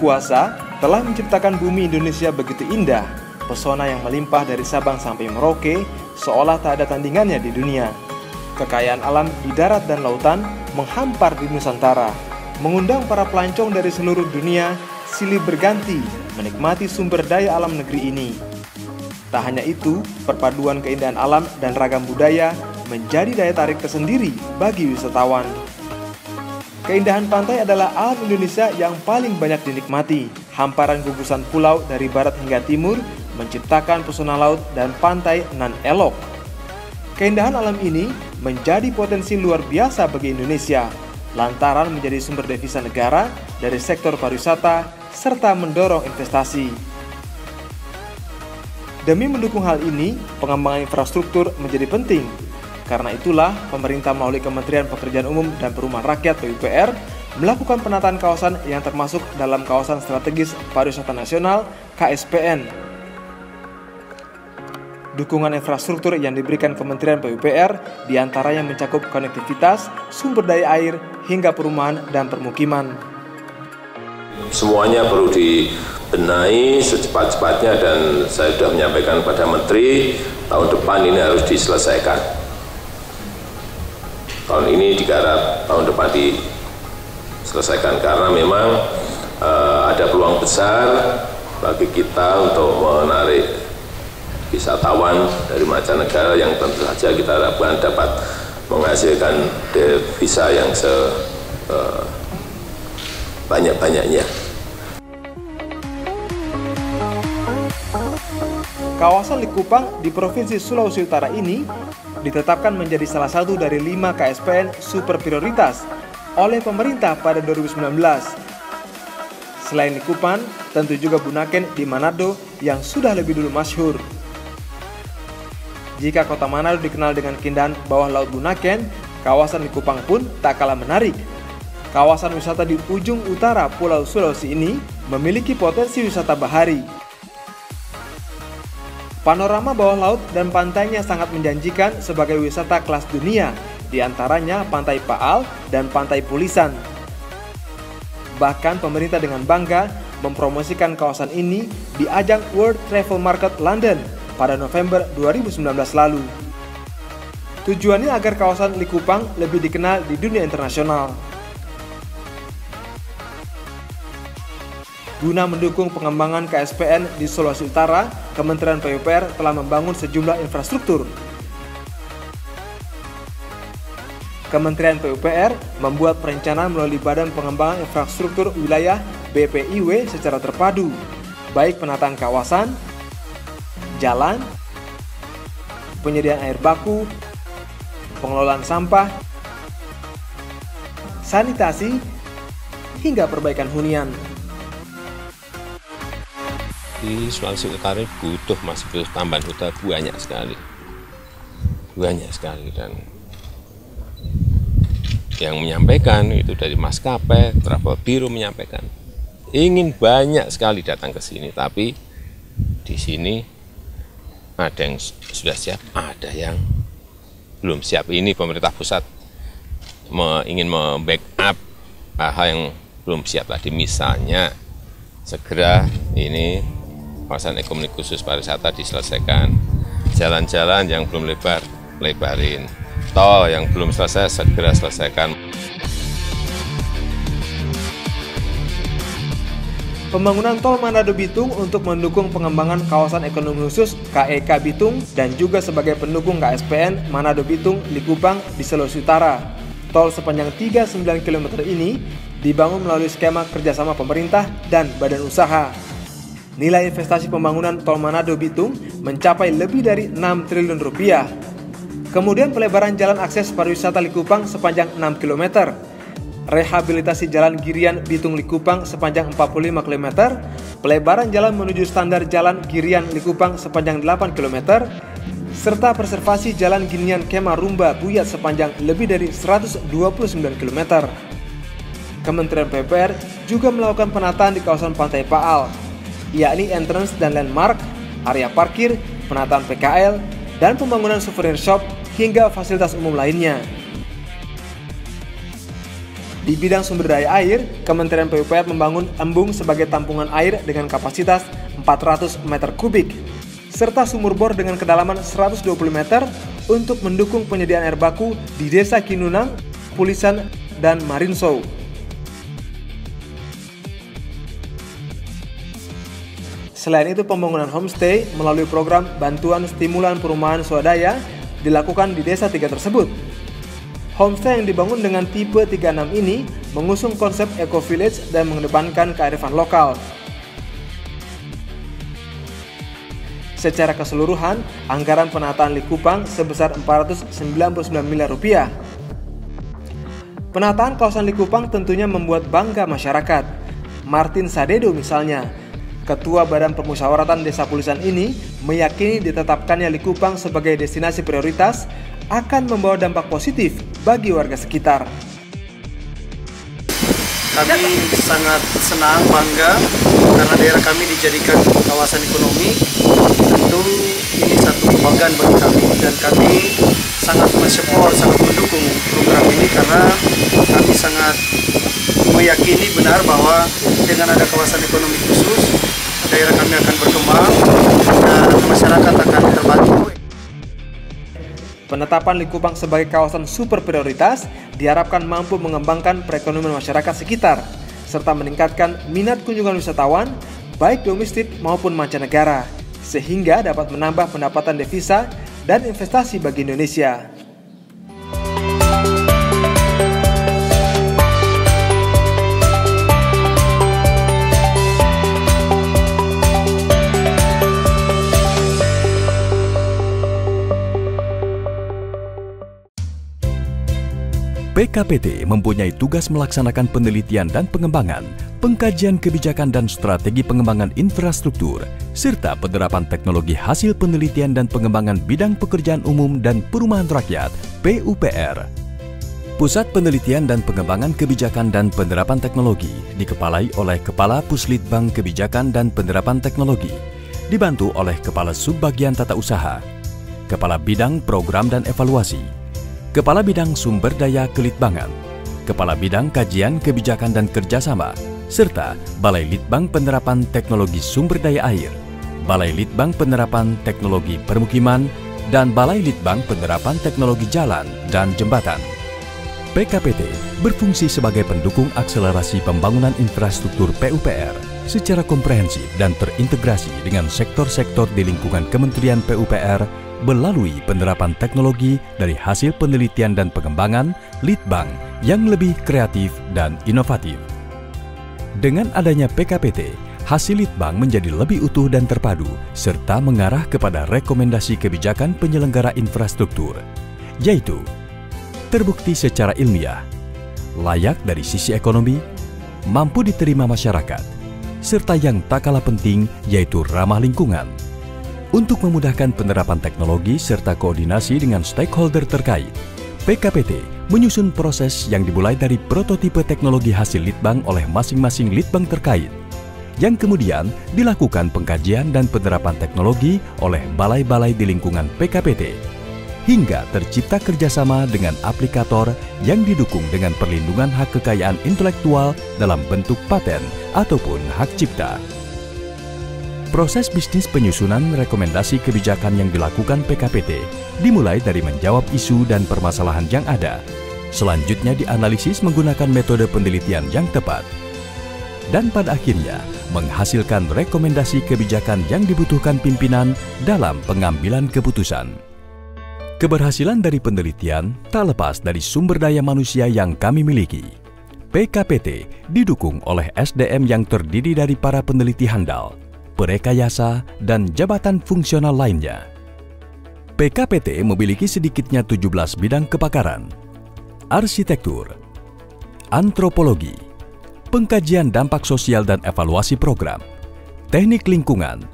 Kuasa telah menciptakan bumi Indonesia begitu indah, pesona yang melimpah dari Sabang sampai Merauke, seolah tak ada tandingannya di dunia. Kekayaan alam di darat dan lautan menghampar di Nusantara, mengundang para pelancong dari seluruh dunia silih berganti menikmati sumber daya alam negeri ini. Tak hanya itu, perpaduan keindahan alam dan ragam budaya menjadi daya tarik tersendiri bagi wisatawan. Keindahan pantai adalah alam Indonesia yang paling banyak dinikmati. Hamparan gugusan pulau dari barat hingga timur menciptakan pesona laut dan pantai nan elok. Keindahan alam ini menjadi potensi luar biasa bagi Indonesia, lantaran menjadi sumber devisa negara dari sektor pariwisata serta mendorong investasi. Demi mendukung hal ini, pengembangan infrastruktur menjadi penting karena itulah, pemerintah melalui Kementerian Pekerjaan Umum dan Perumahan Rakyat PUPR melakukan penataan kawasan yang termasuk dalam kawasan strategis pariwisata nasional KSPN. Dukungan infrastruktur yang diberikan Kementerian PUPR di antaranya mencakup konektivitas, sumber daya air, hingga perumahan dan permukiman. Semuanya perlu dibenahi secepat-cepatnya dan saya sudah menyampaikan kepada Menteri tahun depan ini harus diselesaikan tahun ini digarap, tahun depan diselesaikan karena memang uh, ada peluang besar bagi kita untuk menarik wisatawan dari mancanegara yang tentu saja kita harapkan dapat menghasilkan devisa yang sebanyak-banyaknya. Uh, Kawasan Likupang di Provinsi Sulawesi Utara ini ditetapkan menjadi salah satu dari lima KSPN super prioritas oleh pemerintah pada 2019. Selain Likupang, tentu juga Bunaken di Manado yang sudah lebih dulu masyhur. Jika kota Manado dikenal dengan keindahan bawah laut Bunaken, kawasan Likupang pun tak kalah menarik. Kawasan wisata di ujung utara Pulau Sulawesi ini memiliki potensi wisata bahari Panorama bawah laut dan pantainya sangat menjanjikan sebagai wisata kelas dunia, di antaranya Pantai Paal dan Pantai Pulisan. Bahkan pemerintah dengan bangga mempromosikan kawasan ini di ajang World Travel Market London pada November 2019 lalu. Tujuannya agar kawasan Likupang lebih dikenal di dunia internasional. Guna mendukung pengembangan KSPN di Sulawesi Utara, Kementerian PUPR telah membangun sejumlah infrastruktur. Kementerian PUPR membuat perencanaan melalui Badan Pengembangan Infrastruktur Wilayah BPIW secara terpadu, baik penataan kawasan, jalan, penyediaan air baku, pengelolaan sampah, sanitasi, hingga perbaikan hunian di Sulawesi Utara butuh masih butuh tambahan hotel banyak sekali. Banyak sekali dan yang menyampaikan itu dari maskapai travel biru menyampaikan ingin banyak sekali datang ke sini tapi di sini ada yang sudah siap ada yang belum siap. Ini pemerintah pusat ingin membackup hal yang belum siap tadi. Misalnya segera ini kawasan ekonomi khusus pariwisata diselesaikan. Jalan-jalan yang belum lebar, lebarin. Tol yang belum selesai, segera selesaikan. Pembangunan tol Manado Bitung untuk mendukung pengembangan kawasan ekonomi khusus KEK Bitung dan juga sebagai pendukung KSPN Manado Bitung Likupang di Sulawesi Utara. Tol sepanjang 39 km ini dibangun melalui skema kerjasama pemerintah dan badan usaha. Nilai investasi pembangunan Tol Manado Bitung mencapai lebih dari 6 triliun rupiah. Kemudian pelebaran jalan akses pariwisata Likupang sepanjang 6 km, rehabilitasi jalan Girian Bitung Likupang sepanjang 45 km, pelebaran jalan menuju standar jalan Girian Likupang sepanjang 8 km, serta preservasi jalan Ginian Kema Rumba Buyat sepanjang lebih dari 129 km. Kementerian PPR juga melakukan penataan di kawasan Pantai Paal yakni entrance dan landmark, area parkir, penataan PKL, dan pembangunan souvenir shop hingga fasilitas umum lainnya. Di bidang sumber daya air, Kementerian PUPR membangun embung sebagai tampungan air dengan kapasitas 400 meter kubik, serta sumur bor dengan kedalaman 120 meter untuk mendukung penyediaan air baku di Desa Kinunang, Pulisan, dan Marinsou. Selain itu, pembangunan homestay melalui program bantuan stimulan perumahan swadaya dilakukan di desa tiga tersebut. Homestay yang dibangun dengan tipe 36 ini mengusung konsep eco village dan mengedepankan kearifan lokal. Secara keseluruhan, anggaran penataan Likupang sebesar 499 miliar rupiah. Penataan kawasan Likupang tentunya membuat bangga masyarakat. Martin Sadedo misalnya, Ketua Badan Pemusyawaratan Desa Pulisan ini meyakini ditetapkannya Likupang sebagai destinasi prioritas akan membawa dampak positif bagi warga sekitar. Kami sangat senang, bangga karena daerah kami dijadikan kawasan ekonomi. Tentu ini satu kebanggaan bagi kami dan kami sangat mensupport, sangat mendukung program ini karena kami sangat meyakini benar bahwa dengan ada kawasan ekonomi khusus, daerah kami akan berkembang dan masyarakat akan terbantu. Penetapan Likupang sebagai kawasan super prioritas diharapkan mampu mengembangkan perekonomian masyarakat sekitar, serta meningkatkan minat kunjungan wisatawan, baik domestik maupun mancanegara, sehingga dapat menambah pendapatan devisa dan investasi bagi Indonesia. PKPT mempunyai tugas melaksanakan penelitian dan pengembangan, pengkajian kebijakan dan strategi pengembangan infrastruktur, serta penerapan teknologi hasil penelitian dan pengembangan bidang pekerjaan umum dan perumahan rakyat PUPR. Pusat Penelitian dan Pengembangan Kebijakan dan Penerapan Teknologi dikepalai oleh Kepala Puslitbang Kebijakan dan Penerapan Teknologi, dibantu oleh Kepala Subbagian Tata Usaha, Kepala Bidang Program dan Evaluasi, Kepala Bidang Sumber Daya Kelitbangan, Kepala Bidang Kajian Kebijakan dan Kerjasama, serta Balai Litbang Penerapan Teknologi Sumber Daya Air, Balai Litbang Penerapan Teknologi Permukiman, dan Balai Litbang Penerapan Teknologi Jalan dan Jembatan. PKPT berfungsi sebagai pendukung akselerasi pembangunan infrastruktur PUPR secara komprehensif dan terintegrasi dengan sektor-sektor di lingkungan Kementerian PUPR melalui penerapan teknologi dari hasil penelitian dan pengembangan Litbang yang lebih kreatif dan inovatif. Dengan adanya PKPT, hasil Litbang menjadi lebih utuh dan terpadu serta mengarah kepada rekomendasi kebijakan penyelenggara infrastruktur, yaitu terbukti secara ilmiah, layak dari sisi ekonomi, mampu diterima masyarakat, serta yang tak kalah penting yaitu ramah lingkungan. Untuk memudahkan penerapan teknologi serta koordinasi dengan stakeholder terkait, PKPT menyusun proses yang dimulai dari prototipe teknologi hasil litbang oleh masing-masing litbang terkait, yang kemudian dilakukan pengkajian dan penerapan teknologi oleh balai-balai di lingkungan PKPT hingga tercipta kerjasama dengan aplikator yang didukung dengan perlindungan hak kekayaan intelektual dalam bentuk paten ataupun hak cipta. Proses bisnis penyusunan rekomendasi kebijakan yang dilakukan PKPT dimulai dari menjawab isu dan permasalahan yang ada. Selanjutnya dianalisis menggunakan metode penelitian yang tepat. Dan pada akhirnya menghasilkan rekomendasi kebijakan yang dibutuhkan pimpinan dalam pengambilan keputusan. Keberhasilan dari penelitian tak lepas dari sumber daya manusia yang kami miliki. PKPT didukung oleh SDM yang terdiri dari para peneliti handal, perekayasa, dan jabatan fungsional lainnya. PKPT memiliki sedikitnya 17 bidang kepakaran, arsitektur, antropologi, pengkajian dampak sosial dan evaluasi program, teknik lingkungan,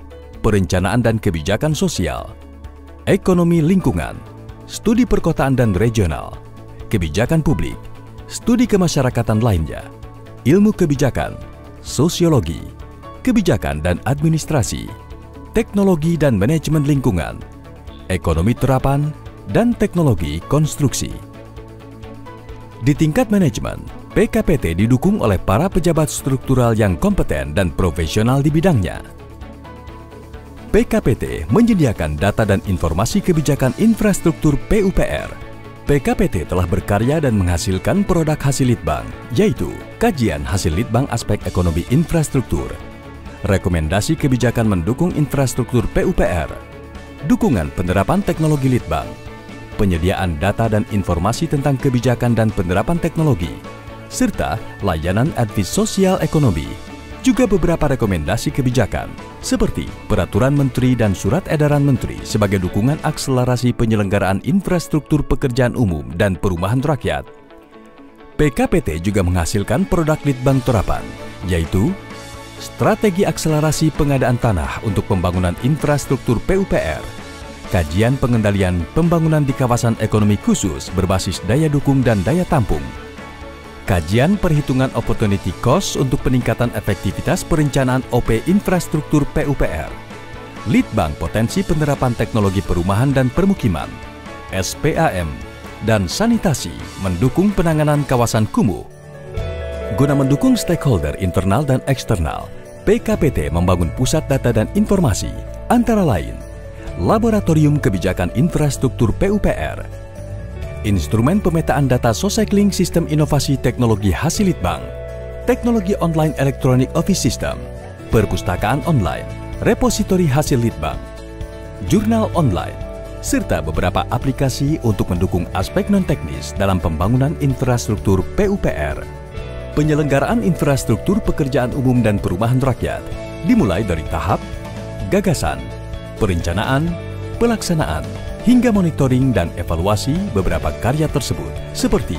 perencanaan dan kebijakan sosial, ekonomi lingkungan, studi perkotaan dan regional, kebijakan publik, studi kemasyarakatan lainnya, ilmu kebijakan, sosiologi, kebijakan dan administrasi, teknologi dan manajemen lingkungan, ekonomi terapan, dan teknologi konstruksi. Di tingkat manajemen, PKPT didukung oleh para pejabat struktural yang kompeten dan profesional di bidangnya. PKPT menyediakan data dan informasi kebijakan infrastruktur PUPR. PKPT telah berkarya dan menghasilkan produk hasil litbang, yaitu kajian hasil litbang aspek ekonomi infrastruktur, rekomendasi kebijakan mendukung infrastruktur PUPR, dukungan penerapan teknologi litbang, penyediaan data dan informasi tentang kebijakan dan penerapan teknologi, serta layanan advis sosial ekonomi. Juga beberapa rekomendasi kebijakan, seperti Peraturan Menteri dan Surat Edaran Menteri sebagai dukungan akselerasi penyelenggaraan infrastruktur pekerjaan umum dan perumahan rakyat. PKPT juga menghasilkan produk Litbang Torapan, yaitu Strategi Akselerasi Pengadaan Tanah untuk Pembangunan Infrastruktur PUPR, Kajian Pengendalian Pembangunan di Kawasan Ekonomi Khusus berbasis daya dukung dan daya tampung, Kajian perhitungan opportunity cost untuk peningkatan efektivitas perencanaan OP infrastruktur PUPR. Litbang potensi penerapan teknologi perumahan dan permukiman, SPAM, dan sanitasi mendukung penanganan kawasan kumuh. Guna mendukung stakeholder internal dan eksternal, PKPT membangun pusat data dan informasi, antara lain Laboratorium Kebijakan Infrastruktur PUPR, instrumen pemetaan data Socycling Sistem Inovasi Teknologi Hasil Litbang, teknologi online Electronic Office System, perpustakaan online, repositori hasil Litbang, jurnal online, serta beberapa aplikasi untuk mendukung aspek non-teknis dalam pembangunan infrastruktur PUPR. Penyelenggaraan infrastruktur pekerjaan umum dan perumahan rakyat dimulai dari tahap gagasan, perencanaan, pelaksanaan, hingga monitoring dan evaluasi beberapa karya tersebut seperti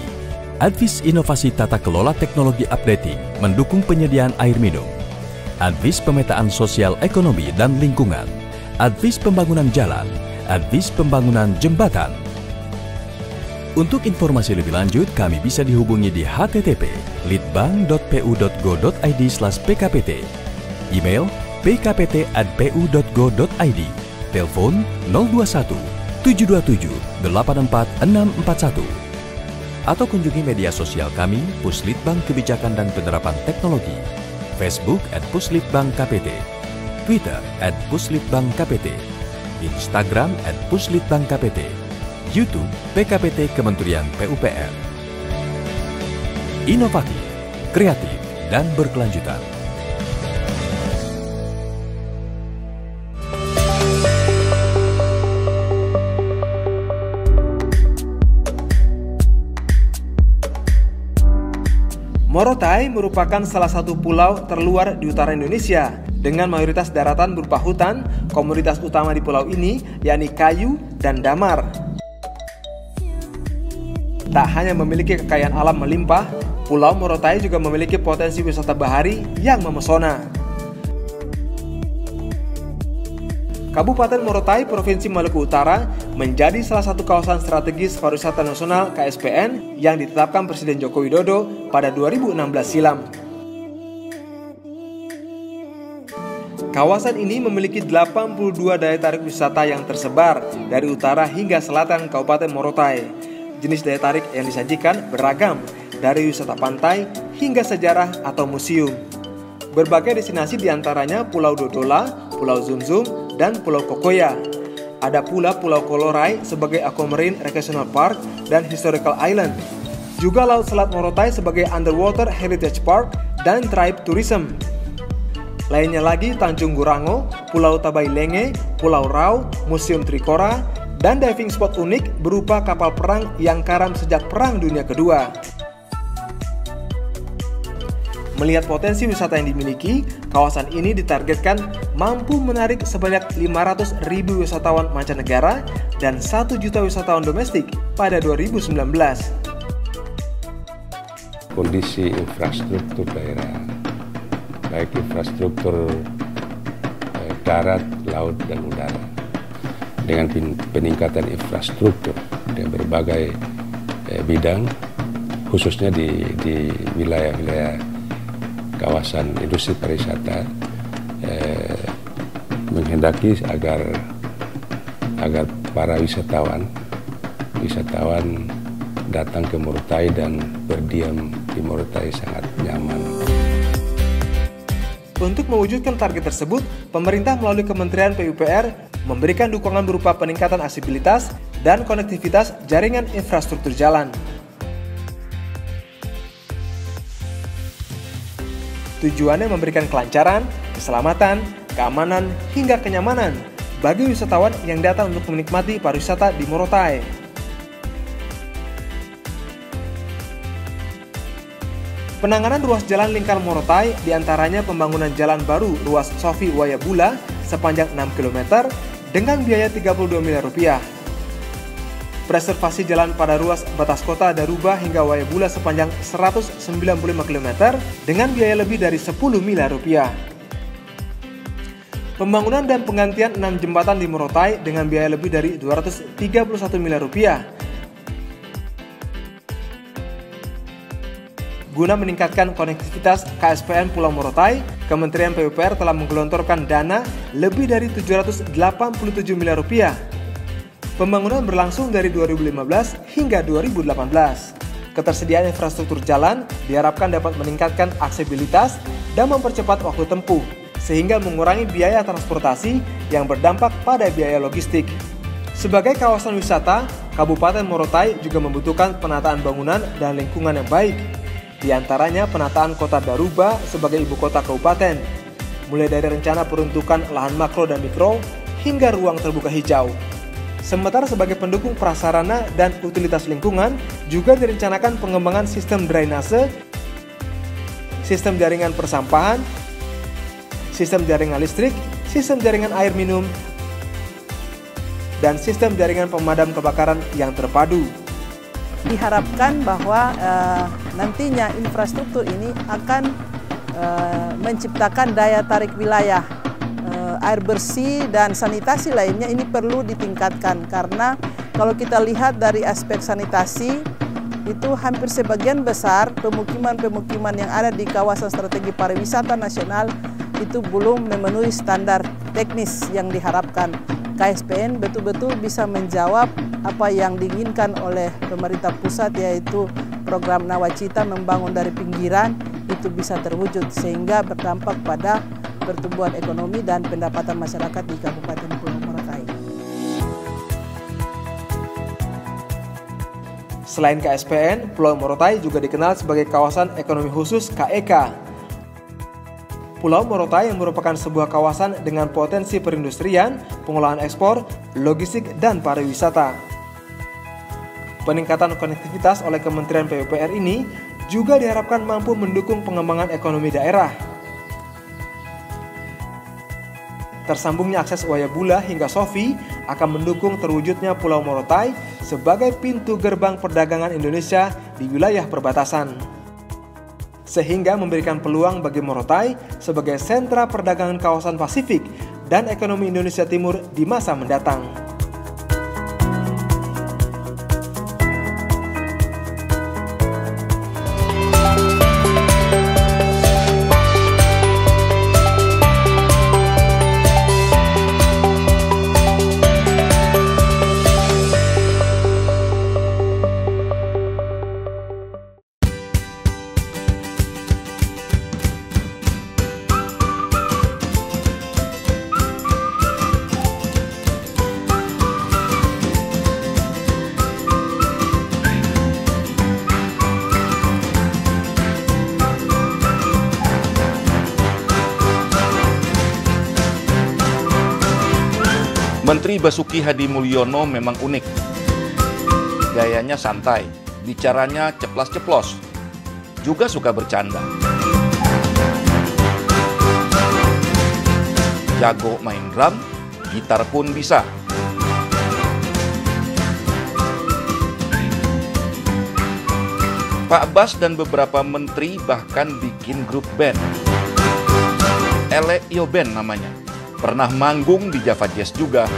Advis Inovasi Tata Kelola Teknologi Updating mendukung penyediaan air minum, Advis Pemetaan Sosial Ekonomi dan Lingkungan, Advis Pembangunan Jalan, Advis Pembangunan Jembatan. Untuk informasi lebih lanjut, kami bisa dihubungi di http litbang.pu.go.id pkpt, email pkpt@pu.go.id, telepon 021 727 84641 atau kunjungi media sosial kami Puslitbang Kebijakan dan Penerapan Teknologi. Facebook at Puslitbang KPT Twitter at Puslitbang KPT Instagram at Puslitbang KPT YouTube PKPT Kementerian PUPR Inovatif, kreatif, dan berkelanjutan. Morotai merupakan salah satu pulau terluar di utara Indonesia dengan mayoritas daratan berupa hutan. Komoditas utama di pulau ini yakni kayu dan damar. Tak hanya memiliki kekayaan alam melimpah, Pulau Morotai juga memiliki potensi wisata bahari yang memesona. Kabupaten Morotai, Provinsi Maluku Utara menjadi salah satu kawasan strategis pariwisata nasional KSPN yang ditetapkan Presiden Joko Widodo pada 2016 silam. Kawasan ini memiliki 82 daya tarik wisata yang tersebar dari utara hingga selatan Kabupaten Morotai. Jenis daya tarik yang disajikan beragam, dari wisata pantai hingga sejarah atau museum. Berbagai destinasi di antaranya Pulau Dodola, Pulau Zumzum, dan Pulau Kokoya. Ada pula Pulau Kolorai sebagai Aquamarine Recreational Park dan Historical Island. Juga Laut Selat Morotai sebagai Underwater Heritage Park dan Tribe Tourism. Lainnya lagi Tanjung Gurango, Pulau Tabailenge, Pulau Rau, Museum Trikora, dan diving spot unik berupa kapal perang yang karam sejak Perang Dunia Kedua. Melihat potensi wisata yang dimiliki, kawasan ini ditargetkan mampu menarik sebanyak 500 ribu wisatawan mancanegara dan 1 juta wisatawan domestik pada 2019. Kondisi infrastruktur daerah, baik infrastruktur eh, darat, laut, dan udara, dengan peningkatan infrastruktur di berbagai eh, bidang, khususnya di wilayah-wilayah kawasan industri pariwisata eh, menghendaki agar agar para wisatawan wisatawan datang ke Murtai dan berdiam di Morotai sangat nyaman. Untuk mewujudkan target tersebut, pemerintah melalui Kementerian PUPR memberikan dukungan berupa peningkatan aksesibilitas dan konektivitas jaringan infrastruktur jalan. Tujuannya memberikan kelancaran, keselamatan, keamanan, hingga kenyamanan bagi wisatawan yang datang untuk menikmati pariwisata di Morotai. Penanganan ruas jalan lingkar Morotai di antaranya pembangunan jalan baru ruas Sofi Wayabula sepanjang 6 km dengan biaya 32 miliar rupiah. Preservasi jalan pada ruas batas kota Daruba hingga Wayabula sepanjang 195 km dengan biaya lebih dari 10 miliar rupiah. Pembangunan dan penggantian 6 jembatan di Morotai dengan biaya lebih dari 231 miliar rupiah Guna meningkatkan konektivitas KSPN Pulau Morotai, Kementerian PUPR telah menggelontorkan dana lebih dari 787 miliar rupiah. Pembangunan berlangsung dari 2015 hingga 2018. Ketersediaan infrastruktur jalan diharapkan dapat meningkatkan aksesibilitas dan mempercepat waktu tempuh, sehingga mengurangi biaya transportasi yang berdampak pada biaya logistik. Sebagai kawasan wisata, Kabupaten Morotai juga membutuhkan penataan bangunan dan lingkungan yang baik di antaranya penataan kota Daruba sebagai ibu kota kabupaten, mulai dari rencana peruntukan lahan makro dan mikro hingga ruang terbuka hijau. Sementara sebagai pendukung prasarana dan utilitas lingkungan, juga direncanakan pengembangan sistem drainase, sistem jaringan persampahan, sistem jaringan listrik, sistem jaringan air minum, dan sistem jaringan pemadam kebakaran yang terpadu diharapkan bahwa uh, nantinya infrastruktur ini akan uh, menciptakan daya tarik wilayah uh, air bersih dan sanitasi lainnya ini perlu ditingkatkan karena kalau kita lihat dari aspek sanitasi itu hampir sebagian besar pemukiman-pemukiman yang ada di kawasan strategi pariwisata nasional itu belum memenuhi standar teknis yang diharapkan. KSPN betul-betul bisa menjawab apa yang diinginkan oleh pemerintah pusat yaitu program Nawacita membangun dari pinggiran itu bisa terwujud sehingga berdampak pada pertumbuhan ekonomi dan pendapatan masyarakat di Kabupaten Pulau Morotai. Selain KSPN, Pulau Morotai juga dikenal sebagai kawasan ekonomi khusus KEK Pulau Morotai yang merupakan sebuah kawasan dengan potensi perindustrian, pengolahan ekspor, logistik, dan pariwisata. Peningkatan konektivitas oleh Kementerian PUPR ini juga diharapkan mampu mendukung pengembangan ekonomi daerah. Tersambungnya akses Wayabula hingga Sofi akan mendukung terwujudnya Pulau Morotai sebagai pintu gerbang perdagangan Indonesia di wilayah perbatasan sehingga memberikan peluang bagi Morotai sebagai sentra perdagangan kawasan Pasifik dan ekonomi Indonesia Timur di masa mendatang. Menteri Basuki Hadi Mulyono memang unik. Gayanya santai, bicaranya ceplas-ceplos, juga suka bercanda. Jago main drum, gitar pun bisa. Pak Bas dan beberapa menteri bahkan bikin grup band. Ele Yo Band namanya pernah manggung di Java Jazz juga.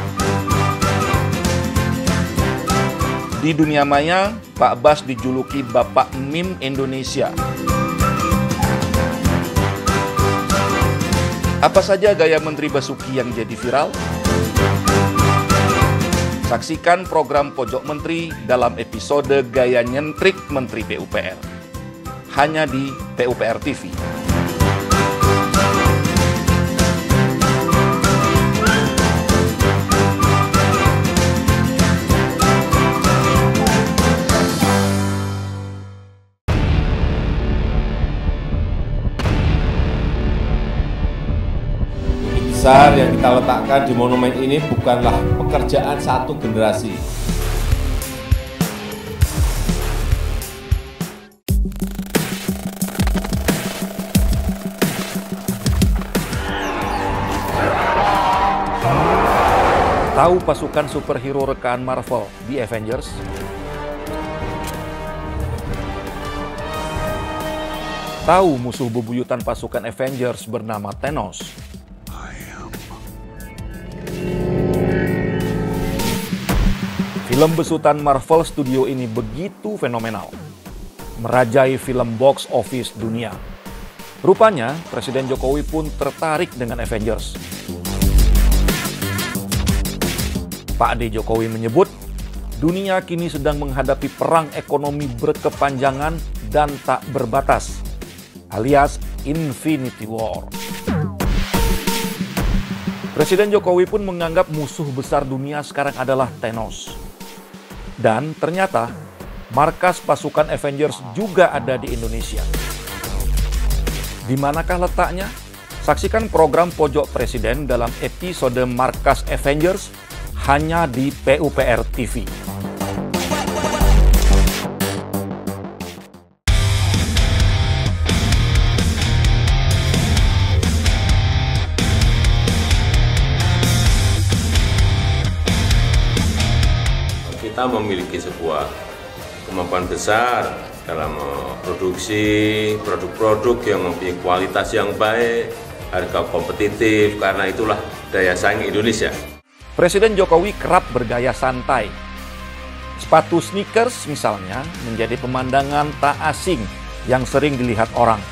Di dunia maya, Pak Bas dijuluki Bapak Mim Indonesia. Apa saja gaya Menteri Basuki yang jadi viral? Saksikan program Pojok Menteri dalam episode Gaya Nyentrik Menteri PUPR. hanya di PUPR TV. Besar yang kita letakkan di monumen ini bukanlah pekerjaan satu generasi. Tahu pasukan superhero rekaan Marvel di Avengers? Tahu musuh bebuyutan pasukan Avengers bernama Thanos? Film besutan Marvel Studio ini begitu fenomenal. Merajai film box office dunia. Rupanya, Presiden Jokowi pun tertarik dengan Avengers. Pak D. Jokowi menyebut, dunia kini sedang menghadapi perang ekonomi berkepanjangan dan tak berbatas, alias Infinity War. Presiden Jokowi pun menganggap musuh besar dunia sekarang adalah Thanos. Dan ternyata markas pasukan Avengers juga ada di Indonesia. Di manakah letaknya? Saksikan program Pojok Presiden dalam episode Markas Avengers hanya di PUPR TV. Kita memiliki sebuah kemampuan besar dalam produksi produk-produk yang mempunyai kualitas yang baik, harga kompetitif, karena itulah daya saing Indonesia. Presiden Jokowi kerap bergaya santai. Sepatu sneakers misalnya menjadi pemandangan tak asing yang sering dilihat orang.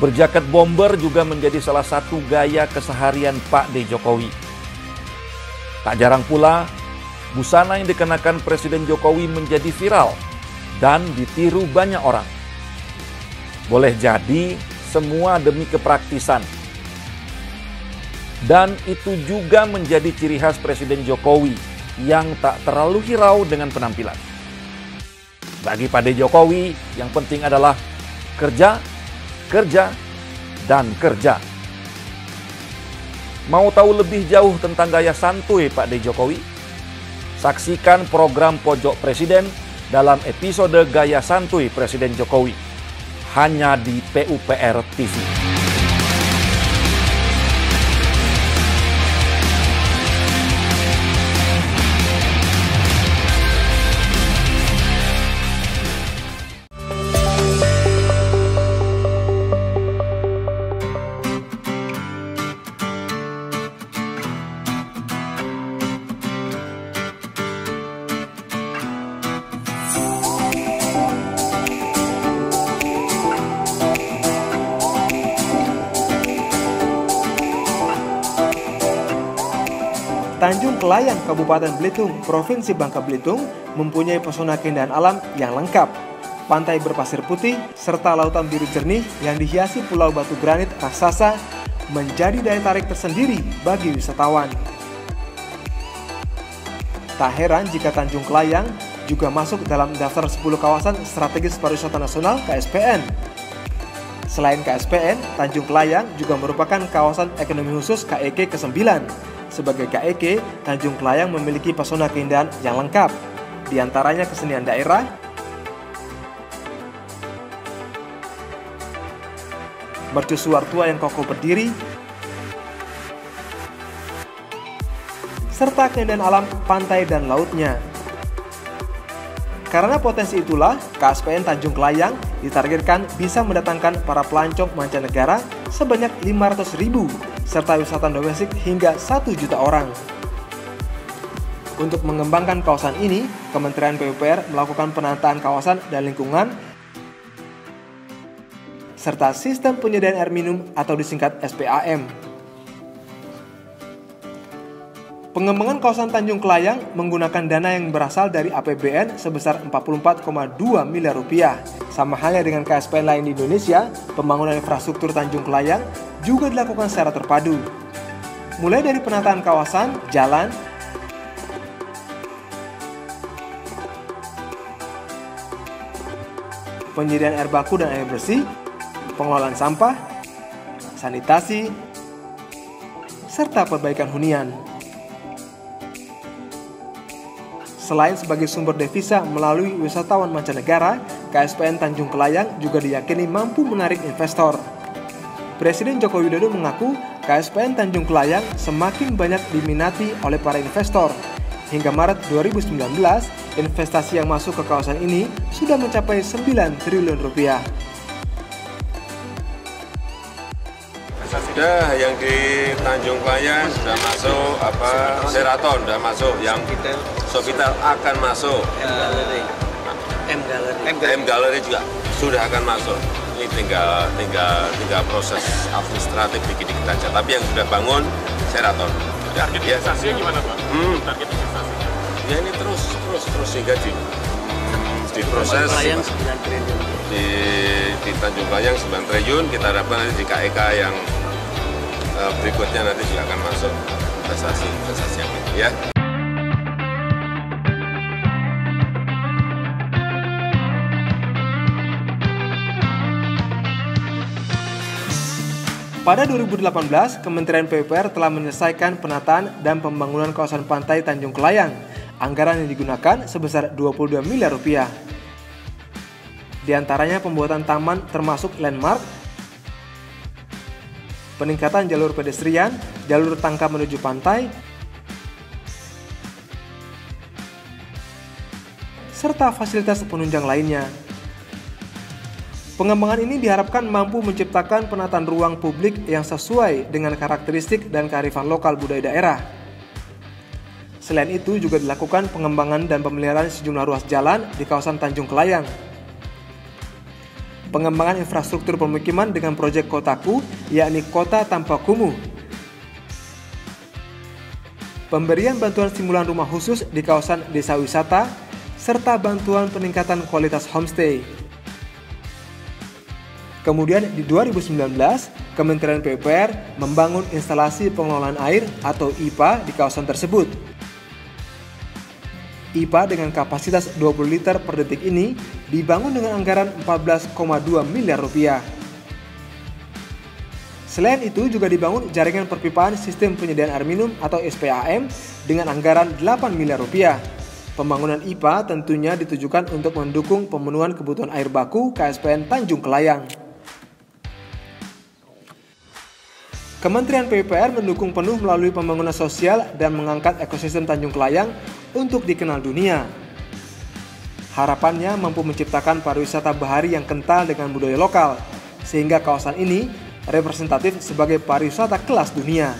Berjaket bomber juga menjadi salah satu gaya keseharian Pak D. Jokowi. Tak jarang pula busana yang dikenakan Presiden Jokowi menjadi viral dan ditiru banyak orang. Boleh jadi semua demi kepraktisan. Dan itu juga menjadi ciri khas Presiden Jokowi yang tak terlalu hirau dengan penampilan. Bagi Pak Jokowi, yang penting adalah kerja, kerja, dan kerja. Mau tahu lebih jauh tentang gaya santuy Pak D. Jokowi? Saksikan program Pojok Presiden dalam episode Gaya Santuy Presiden Jokowi. Hanya di PUPR TV. Kelayang, Kabupaten Belitung, Provinsi Bangka Belitung mempunyai pesona keindahan alam yang lengkap. Pantai berpasir putih serta lautan biru jernih yang dihiasi pulau batu granit raksasa menjadi daya tarik tersendiri bagi wisatawan. Tak heran jika Tanjung Kelayang juga masuk dalam daftar 10 kawasan strategis pariwisata nasional KSPN. Selain KSPN, Tanjung Kelayang juga merupakan kawasan ekonomi khusus KEK ke-9 sebagai KEK, Tanjung Kelayang memiliki pesona keindahan yang lengkap, di antaranya kesenian daerah, mercusuar tua yang kokoh berdiri, serta keindahan alam pantai dan lautnya. Karena potensi itulah, KSPN Tanjung Kelayang ditargetkan bisa mendatangkan para pelancong mancanegara sebanyak 500 ribu, serta wisatawan domestik hingga 1 juta orang. Untuk mengembangkan kawasan ini, Kementerian PUPR melakukan penataan kawasan dan lingkungan serta sistem penyediaan air minum atau disingkat SPAM. Pengembangan kawasan Tanjung Kelayang menggunakan dana yang berasal dari APBN sebesar 44,2 miliar rupiah. Sama halnya dengan KSP lain di Indonesia, pembangunan infrastruktur Tanjung Kelayang juga dilakukan secara terpadu. Mulai dari penataan kawasan, jalan, penyediaan air baku dan air bersih, pengelolaan sampah, sanitasi, serta perbaikan hunian. Selain sebagai sumber devisa melalui wisatawan mancanegara, KSPN Tanjung Kelayang juga diyakini mampu menarik investor. Presiden Joko Widodo mengaku KSPN Tanjung Kelayang semakin banyak diminati oleh para investor. Hingga Maret 2019, investasi yang masuk ke kawasan ini sudah mencapai 9 triliun rupiah. Sudah yang di Tanjung Kelayang sudah masuk apa Seraton sudah masuk yang Sofitel akan masuk. M Gallery. M Gallery. Juga sudah akan masuk. Ini tinggal tinggal tinggal proses administratif dikit-dikit aja. Tapi yang sudah bangun Seraton. Target ya. investasinya gimana Pak? Hmm. Target investasi ya ini terus terus terus sehingga di diproses di, di Tanjung Bayang 9 triliun kita harapkan nanti di KEK yang uh, berikutnya nanti juga akan masuk investasi investasi yang ini ya. Pada 2018, Kementerian PUPR telah menyelesaikan penataan dan pembangunan kawasan pantai Tanjung Kelayang Anggaran yang digunakan sebesar 22 miliar rupiah. Di antaranya pembuatan taman termasuk landmark, peningkatan jalur pedestrian, jalur tangkap menuju pantai, serta fasilitas penunjang lainnya. Pengembangan ini diharapkan mampu menciptakan penataan ruang publik yang sesuai dengan karakteristik dan kearifan lokal budaya daerah Selain itu juga dilakukan pengembangan dan pemeliharaan sejumlah ruas jalan di kawasan Tanjung Kelayang. Pengembangan infrastruktur pemukiman dengan proyek Kotaku, yakni Kota Tanpa Kumuh. Pemberian bantuan stimulan rumah khusus di kawasan desa wisata, serta bantuan peningkatan kualitas homestay. Kemudian di 2019, Kementerian PUPR membangun instalasi pengelolaan air atau IPA di kawasan tersebut. IPA dengan kapasitas 20 liter per detik ini dibangun dengan anggaran 14,2 miliar rupiah. Selain itu juga dibangun jaringan perpipaan sistem penyediaan air minum atau SPAM dengan anggaran 8 miliar rupiah. Pembangunan IPA tentunya ditujukan untuk mendukung pemenuhan kebutuhan air baku KSPN Tanjung Kelayang. Kementerian PUPR mendukung penuh melalui pembangunan sosial dan mengangkat ekosistem Tanjung Kelayang untuk dikenal dunia. Harapannya mampu menciptakan pariwisata bahari yang kental dengan budaya lokal, sehingga kawasan ini representatif sebagai pariwisata kelas dunia.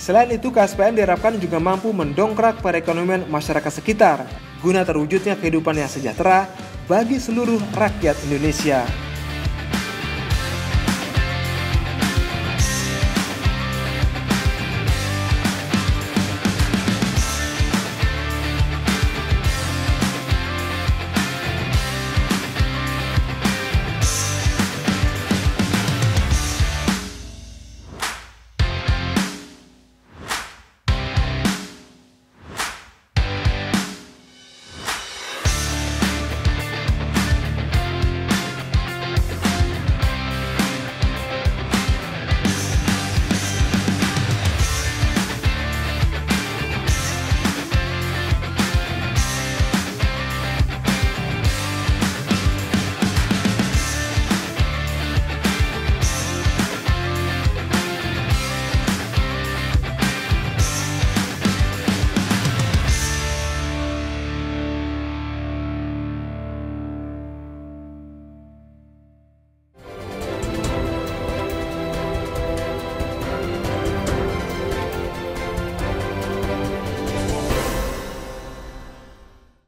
Selain itu, KSPN diharapkan juga mampu mendongkrak perekonomian masyarakat sekitar, guna terwujudnya kehidupan yang sejahtera bagi seluruh rakyat Indonesia.